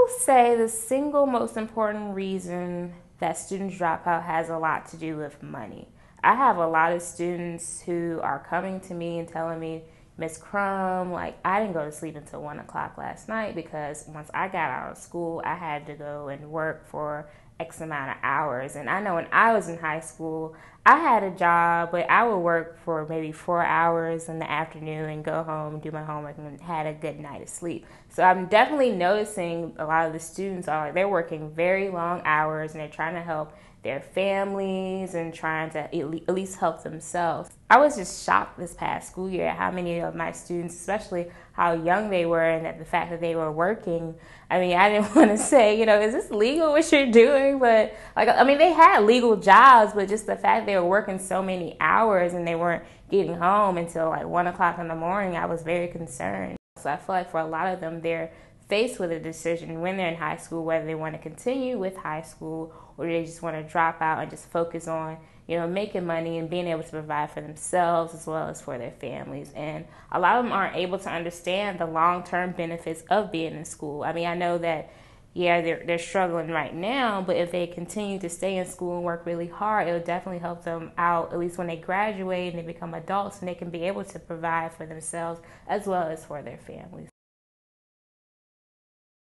will say the single most important reason that students drop out has a lot to do with money. I have a lot of students who are coming to me and telling me, Miss Crumm, like I didn't go to sleep until one o'clock last night because once I got out of school, I had to go and work for X amount of hours. And I know when I was in high school, I had a job, but I would work for maybe four hours in the afternoon and go home, do my homework, and had a good night of sleep. So I'm definitely noticing a lot of the students are they're working very long hours and they're trying to help their families and trying to at least help themselves. I was just shocked this past school year how many of my students, especially how young they were, and that the fact that they were working. I mean, I didn't want to say, you know, is this legal what you're doing? But like, I mean, they had legal jobs, but just the fact they were working so many hours and they weren't getting home until like one o'clock in the morning, I was very concerned. So I feel like for a lot of them, they're faced with a decision when they're in high school whether they want to continue with high school or they just want to drop out and just focus on you know making money and being able to provide for themselves as well as for their families and a lot of them aren't able to understand the long-term benefits of being in school i mean i know that yeah they're, they're struggling right now but if they continue to stay in school and work really hard it'll definitely help them out at least when they graduate and they become adults and they can be able to provide for themselves as well as for their families